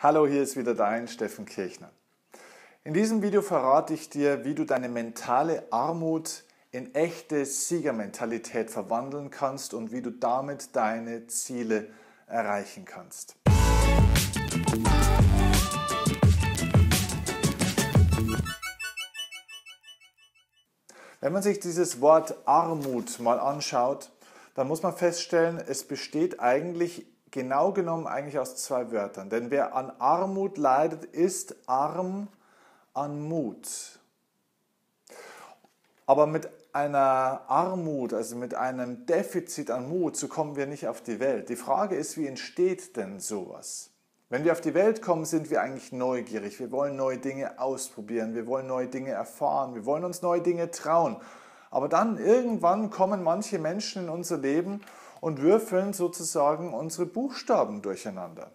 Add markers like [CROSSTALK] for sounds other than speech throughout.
Hallo, hier ist wieder dein Steffen Kirchner. In diesem Video verrate ich dir, wie du deine mentale Armut in echte Siegermentalität verwandeln kannst und wie du damit deine Ziele erreichen kannst. Wenn man sich dieses Wort Armut mal anschaut, dann muss man feststellen, es besteht eigentlich genau genommen eigentlich aus zwei Wörtern. Denn wer an Armut leidet, ist arm an Mut. Aber mit einer Armut, also mit einem Defizit an Mut, so kommen wir nicht auf die Welt. Die Frage ist, wie entsteht denn sowas? Wenn wir auf die Welt kommen, sind wir eigentlich neugierig. Wir wollen neue Dinge ausprobieren, wir wollen neue Dinge erfahren, wir wollen uns neue Dinge trauen. Aber dann irgendwann kommen manche Menschen in unser Leben und würfeln sozusagen unsere Buchstaben durcheinander.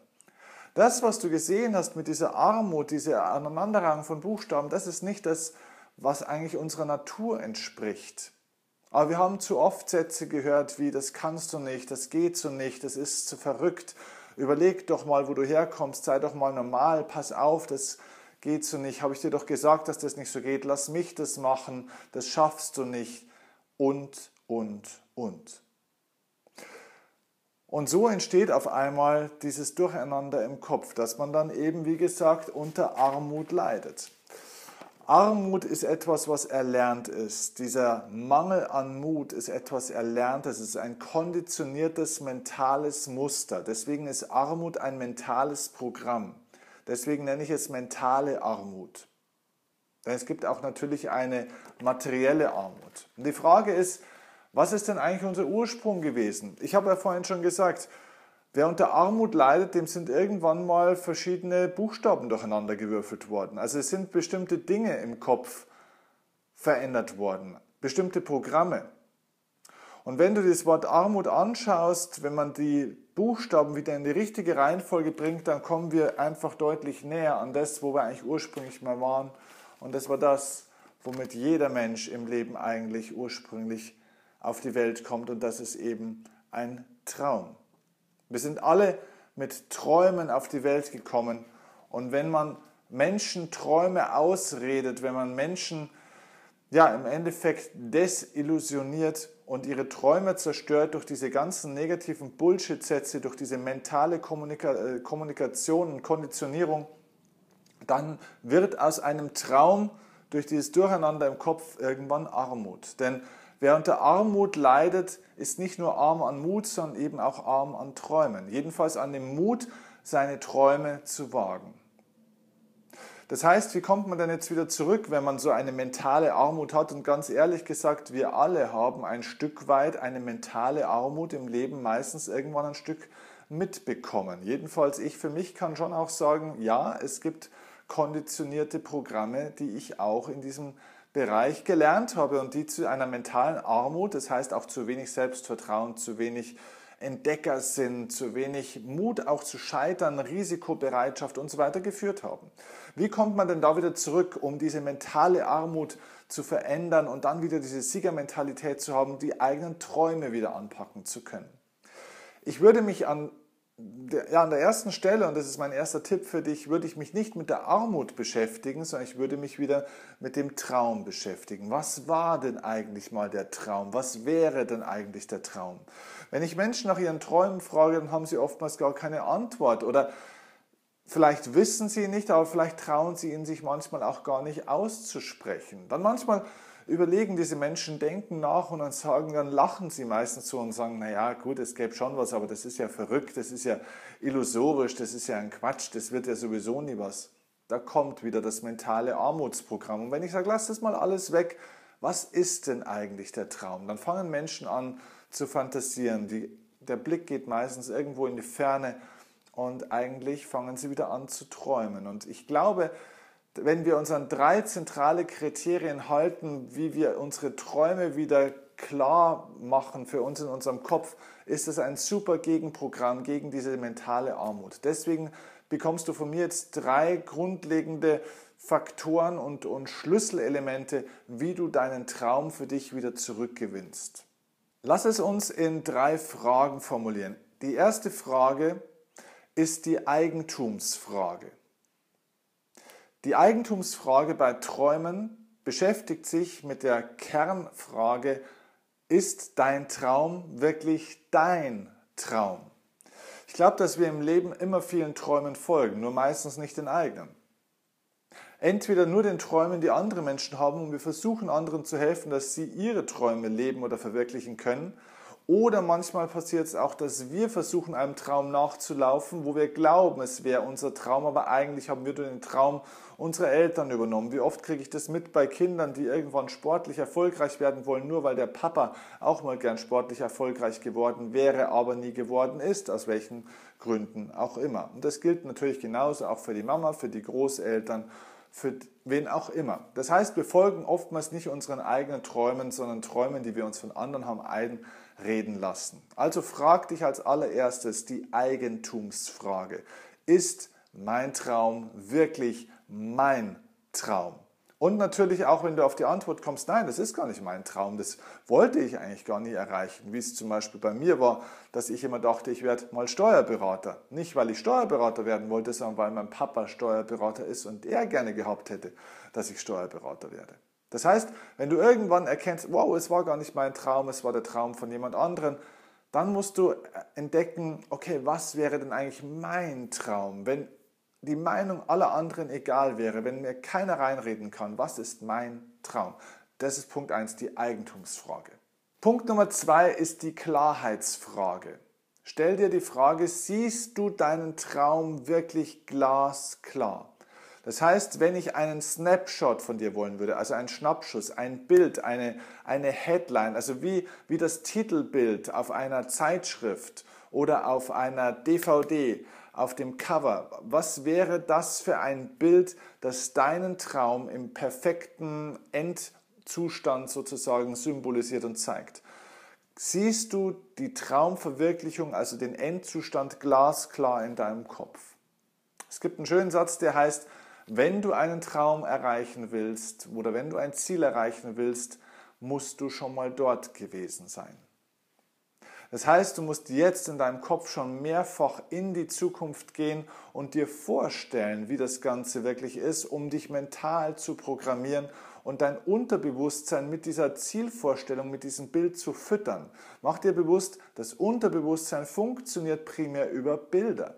Das, was du gesehen hast mit dieser Armut, diese Aneinanderreihung von Buchstaben, das ist nicht das, was eigentlich unserer Natur entspricht. Aber wir haben zu oft Sätze gehört wie, das kannst du nicht, das geht so nicht, das ist zu verrückt. Überleg doch mal, wo du herkommst, sei doch mal normal, pass auf, das geht so nicht. Habe ich dir doch gesagt, dass das nicht so geht, lass mich das machen, das schaffst du nicht. Und, und, und. Und so entsteht auf einmal dieses Durcheinander im Kopf, dass man dann eben, wie gesagt, unter Armut leidet. Armut ist etwas, was erlernt ist. Dieser Mangel an Mut ist etwas Erlerntes. Es ist ein konditioniertes mentales Muster. Deswegen ist Armut ein mentales Programm. Deswegen nenne ich es mentale Armut. Denn es gibt auch natürlich eine materielle Armut. Und die Frage ist, was ist denn eigentlich unser Ursprung gewesen? Ich habe ja vorhin schon gesagt, wer unter Armut leidet, dem sind irgendwann mal verschiedene Buchstaben durcheinander gewürfelt worden. Also es sind bestimmte Dinge im Kopf verändert worden, bestimmte Programme. Und wenn du das Wort Armut anschaust, wenn man die Buchstaben wieder in die richtige Reihenfolge bringt, dann kommen wir einfach deutlich näher an das, wo wir eigentlich ursprünglich mal waren. Und das war das, womit jeder Mensch im Leben eigentlich ursprünglich auf die Welt kommt und das ist eben ein Traum. Wir sind alle mit Träumen auf die Welt gekommen und wenn man Menschen Träume ausredet, wenn man Menschen ja im Endeffekt desillusioniert und ihre Träume zerstört durch diese ganzen negativen Bullshit-Sätze, durch diese mentale Kommunika äh, Kommunikation und Konditionierung, dann wird aus einem Traum durch dieses Durcheinander im Kopf irgendwann Armut. Denn Wer unter Armut leidet, ist nicht nur arm an Mut, sondern eben auch arm an Träumen. Jedenfalls an dem Mut, seine Träume zu wagen. Das heißt, wie kommt man denn jetzt wieder zurück, wenn man so eine mentale Armut hat? Und ganz ehrlich gesagt, wir alle haben ein Stück weit eine mentale Armut im Leben meistens irgendwann ein Stück mitbekommen. Jedenfalls ich für mich kann schon auch sagen, ja, es gibt konditionierte Programme, die ich auch in diesem Bereich gelernt habe und die zu einer mentalen Armut, das heißt auch zu wenig Selbstvertrauen, zu wenig Entdeckersinn, zu wenig Mut auch zu scheitern, Risikobereitschaft und so weiter geführt haben. Wie kommt man denn da wieder zurück, um diese mentale Armut zu verändern und dann wieder diese Siegermentalität zu haben, die eigenen Träume wieder anpacken zu können? Ich würde mich an ja, an der ersten Stelle, und das ist mein erster Tipp für dich, würde ich mich nicht mit der Armut beschäftigen, sondern ich würde mich wieder mit dem Traum beschäftigen. Was war denn eigentlich mal der Traum? Was wäre denn eigentlich der Traum? Wenn ich Menschen nach ihren Träumen frage, dann haben sie oftmals gar keine Antwort oder vielleicht wissen sie nicht, aber vielleicht trauen sie ihn sich manchmal auch gar nicht auszusprechen. Dann manchmal überlegen diese Menschen, denken nach und dann sagen, dann lachen sie meistens so und sagen, naja, gut, es gäbe schon was, aber das ist ja verrückt, das ist ja illusorisch, das ist ja ein Quatsch, das wird ja sowieso nie was. Da kommt wieder das mentale Armutsprogramm. Und wenn ich sage, lass das mal alles weg, was ist denn eigentlich der Traum? Dann fangen Menschen an zu fantasieren. Die, der Blick geht meistens irgendwo in die Ferne und eigentlich fangen sie wieder an zu träumen. Und ich glaube, wenn wir uns an drei zentrale Kriterien halten, wie wir unsere Träume wieder klar machen für uns in unserem Kopf, ist es ein super Gegenprogramm gegen diese mentale Armut. Deswegen bekommst du von mir jetzt drei grundlegende Faktoren und, und Schlüsselelemente, wie du deinen Traum für dich wieder zurückgewinnst. Lass es uns in drei Fragen formulieren. Die erste Frage ist die Eigentumsfrage. Die Eigentumsfrage bei Träumen beschäftigt sich mit der Kernfrage, ist dein Traum wirklich dein Traum? Ich glaube, dass wir im Leben immer vielen Träumen folgen, nur meistens nicht den eigenen. Entweder nur den Träumen, die andere Menschen haben und wir versuchen anderen zu helfen, dass sie ihre Träume leben oder verwirklichen können, oder manchmal passiert es auch, dass wir versuchen, einem Traum nachzulaufen, wo wir glauben, es wäre unser Traum, aber eigentlich haben wir den Traum unserer Eltern übernommen. Wie oft kriege ich das mit bei Kindern, die irgendwann sportlich erfolgreich werden wollen, nur weil der Papa auch mal gern sportlich erfolgreich geworden wäre, aber nie geworden ist, aus welchen Gründen auch immer. Und das gilt natürlich genauso auch für die Mama, für die Großeltern, für wen auch immer. Das heißt, wir folgen oftmals nicht unseren eigenen Träumen, sondern Träumen, die wir uns von anderen haben ein reden lassen. Also frag dich als allererstes die Eigentumsfrage. Ist mein Traum wirklich mein Traum? Und natürlich auch, wenn du auf die Antwort kommst, nein, das ist gar nicht mein Traum, das wollte ich eigentlich gar nie erreichen. Wie es zum Beispiel bei mir war, dass ich immer dachte, ich werde mal Steuerberater. Nicht, weil ich Steuerberater werden wollte, sondern weil mein Papa Steuerberater ist und er gerne gehabt hätte, dass ich Steuerberater werde. Das heißt, wenn du irgendwann erkennst, wow, es war gar nicht mein Traum, es war der Traum von jemand anderem, dann musst du entdecken, okay, was wäre denn eigentlich mein Traum? Wenn die Meinung aller anderen egal wäre, wenn mir keiner reinreden kann, was ist mein Traum? Das ist Punkt 1, die Eigentumsfrage. Punkt Nummer 2 ist die Klarheitsfrage. Stell dir die Frage, siehst du deinen Traum wirklich glasklar? Das heißt, wenn ich einen Snapshot von dir wollen würde, also einen Schnappschuss, ein Bild, eine, eine Headline, also wie, wie das Titelbild auf einer Zeitschrift oder auf einer DVD, auf dem Cover, was wäre das für ein Bild, das deinen Traum im perfekten Endzustand sozusagen symbolisiert und zeigt? Siehst du die Traumverwirklichung, also den Endzustand glasklar in deinem Kopf? Es gibt einen schönen Satz, der heißt, wenn du einen Traum erreichen willst oder wenn du ein Ziel erreichen willst, musst du schon mal dort gewesen sein. Das heißt, du musst jetzt in deinem Kopf schon mehrfach in die Zukunft gehen und dir vorstellen, wie das Ganze wirklich ist, um dich mental zu programmieren und dein Unterbewusstsein mit dieser Zielvorstellung, mit diesem Bild zu füttern. Mach dir bewusst, das Unterbewusstsein funktioniert primär über Bilder.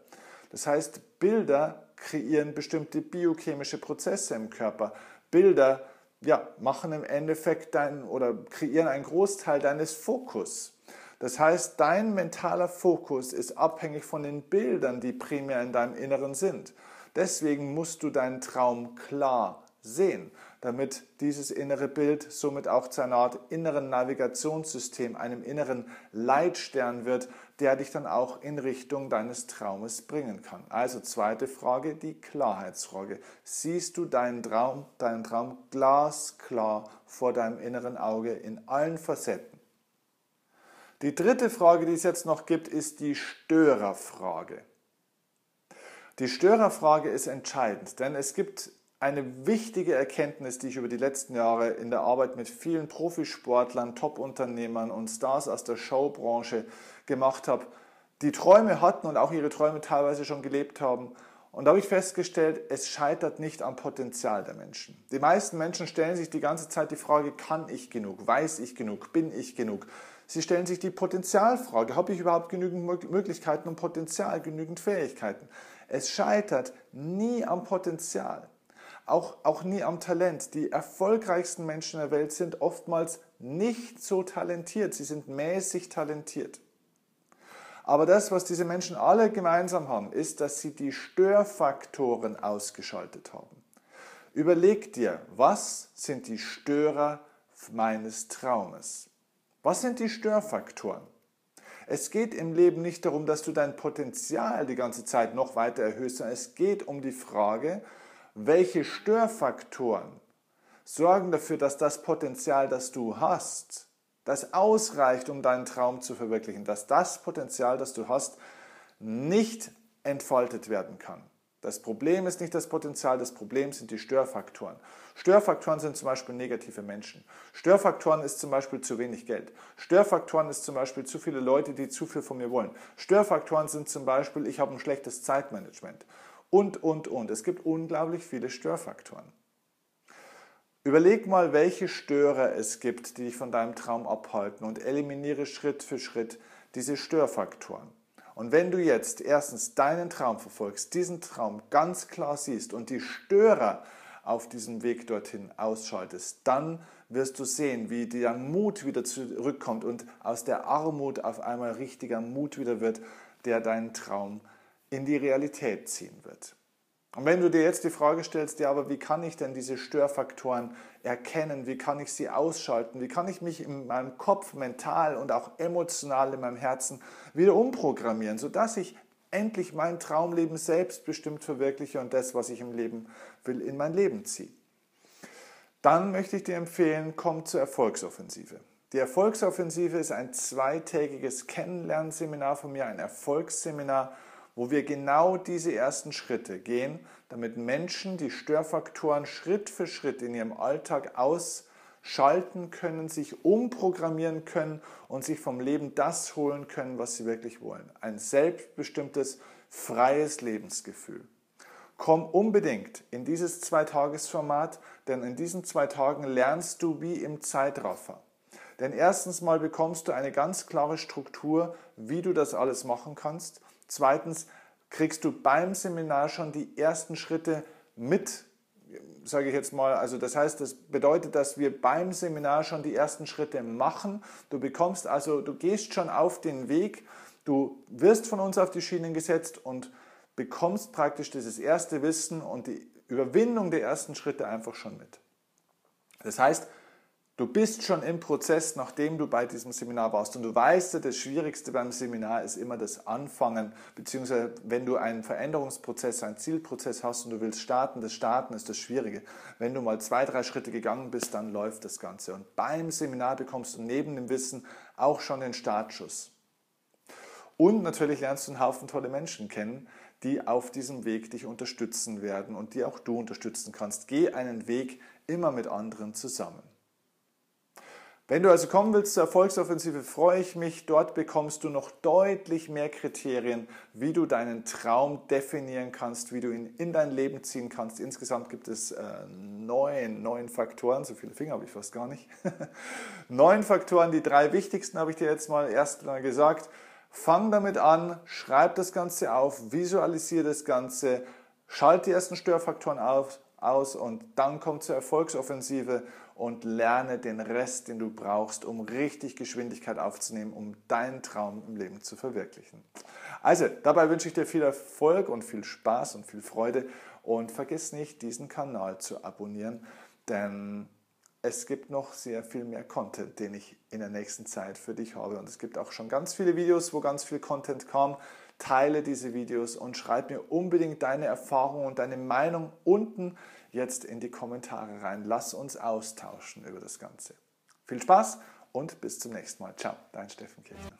Das heißt, Bilder kreieren bestimmte biochemische Prozesse im Körper. Bilder ja, machen im Endeffekt dein, oder kreieren einen Großteil deines Fokus. Das heißt, dein mentaler Fokus ist abhängig von den Bildern, die primär in deinem Inneren sind. Deswegen musst du deinen Traum klar sehen, damit dieses innere Bild somit auch zu einer Art inneren Navigationssystem, einem inneren Leitstern wird, der dich dann auch in Richtung deines Traumes bringen kann. Also zweite Frage, die Klarheitsfrage. Siehst du deinen Traum, deinen Traum glasklar vor deinem inneren Auge in allen Facetten? Die dritte Frage, die es jetzt noch gibt, ist die Störerfrage. Die Störerfrage ist entscheidend, denn es gibt eine wichtige Erkenntnis, die ich über die letzten Jahre in der Arbeit mit vielen Profisportlern, Topunternehmern und Stars aus der Showbranche gemacht habe, die Träume hatten und auch ihre Träume teilweise schon gelebt haben. Und da habe ich festgestellt, es scheitert nicht am Potenzial der Menschen. Die meisten Menschen stellen sich die ganze Zeit die Frage, kann ich genug, weiß ich genug, bin ich genug? Sie stellen sich die Potenzialfrage, habe ich überhaupt genügend Möglichkeiten und Potenzial, genügend Fähigkeiten? Es scheitert nie am Potenzial auch, auch nie am Talent. Die erfolgreichsten Menschen der Welt sind oftmals nicht so talentiert. Sie sind mäßig talentiert. Aber das, was diese Menschen alle gemeinsam haben, ist, dass sie die Störfaktoren ausgeschaltet haben. Überleg dir, was sind die Störer meines Traumes? Was sind die Störfaktoren? Es geht im Leben nicht darum, dass du dein Potenzial die ganze Zeit noch weiter erhöhst, sondern es geht um die Frage, welche Störfaktoren sorgen dafür, dass das Potenzial, das du hast, das ausreicht, um deinen Traum zu verwirklichen, dass das Potenzial, das du hast, nicht entfaltet werden kann. Das Problem ist nicht das Potenzial, das Problem sind die Störfaktoren. Störfaktoren sind zum Beispiel negative Menschen. Störfaktoren ist zum Beispiel zu wenig Geld. Störfaktoren ist zum Beispiel zu viele Leute, die zu viel von mir wollen. Störfaktoren sind zum Beispiel, ich habe ein schlechtes Zeitmanagement. Und, und, und. Es gibt unglaublich viele Störfaktoren. Überleg mal, welche Störer es gibt, die dich von deinem Traum abhalten und eliminiere Schritt für Schritt diese Störfaktoren. Und wenn du jetzt erstens deinen Traum verfolgst, diesen Traum ganz klar siehst und die Störer auf diesem Weg dorthin ausschaltest, dann wirst du sehen, wie der Mut wieder zurückkommt und aus der Armut auf einmal richtiger Mut wieder wird, der deinen Traum in die Realität ziehen wird. Und wenn du dir jetzt die Frage stellst, ja, aber wie kann ich denn diese Störfaktoren erkennen? Wie kann ich sie ausschalten? Wie kann ich mich in meinem Kopf mental und auch emotional in meinem Herzen wieder umprogrammieren, sodass ich endlich mein Traumleben selbstbestimmt verwirkliche und das, was ich im Leben will, in mein Leben ziehe? Dann möchte ich dir empfehlen, komm zur Erfolgsoffensive. Die Erfolgsoffensive ist ein zweitägiges Kennenlernseminar von mir, ein Erfolgsseminar, wo wir genau diese ersten Schritte gehen, damit Menschen die Störfaktoren Schritt für Schritt in ihrem Alltag ausschalten können, sich umprogrammieren können und sich vom Leben das holen können, was sie wirklich wollen. Ein selbstbestimmtes, freies Lebensgefühl. Komm unbedingt in dieses Zweitagesformat, denn in diesen zwei Tagen lernst du wie im Zeitraffer. Denn erstens mal bekommst du eine ganz klare Struktur, wie du das alles machen kannst. Zweitens kriegst du beim Seminar schon die ersten Schritte mit, sage ich jetzt mal. Also das heißt, das bedeutet, dass wir beim Seminar schon die ersten Schritte machen. Du bekommst also, du gehst schon auf den Weg, du wirst von uns auf die Schienen gesetzt und bekommst praktisch dieses erste Wissen und die Überwindung der ersten Schritte einfach schon mit. Das heißt, Du bist schon im Prozess, nachdem du bei diesem Seminar warst. Und du weißt, das Schwierigste beim Seminar ist immer das Anfangen, beziehungsweise wenn du einen Veränderungsprozess, einen Zielprozess hast und du willst starten, das Starten ist das Schwierige. Wenn du mal zwei, drei Schritte gegangen bist, dann läuft das Ganze. Und beim Seminar bekommst du neben dem Wissen auch schon den Startschuss. Und natürlich lernst du einen Haufen tolle Menschen kennen, die auf diesem Weg dich unterstützen werden und die auch du unterstützen kannst. Geh einen Weg immer mit anderen zusammen. Wenn du also kommen willst zur Erfolgsoffensive, freue ich mich. Dort bekommst du noch deutlich mehr Kriterien, wie du deinen Traum definieren kannst, wie du ihn in dein Leben ziehen kannst. Insgesamt gibt es äh, neun, neun Faktoren, so viele Finger habe ich fast gar nicht. [LAUGHS] neun Faktoren, die drei wichtigsten habe ich dir jetzt mal erst mal gesagt. Fang damit an, schreib das Ganze auf, visualisiere das Ganze, schalte die ersten Störfaktoren auf, aus und dann komm zur Erfolgsoffensive und lerne den Rest, den du brauchst, um richtig Geschwindigkeit aufzunehmen, um deinen Traum im Leben zu verwirklichen. Also, dabei wünsche ich dir viel Erfolg und viel Spaß und viel Freude und vergiss nicht, diesen Kanal zu abonnieren, denn es gibt noch sehr viel mehr Content, den ich in der nächsten Zeit für dich habe. Und es gibt auch schon ganz viele Videos, wo ganz viel Content kam. Teile diese Videos und schreib mir unbedingt deine Erfahrungen und deine Meinung unten jetzt in die Kommentare rein. Lass uns austauschen über das Ganze. Viel Spaß und bis zum nächsten Mal. Ciao, dein Steffen Kirchner.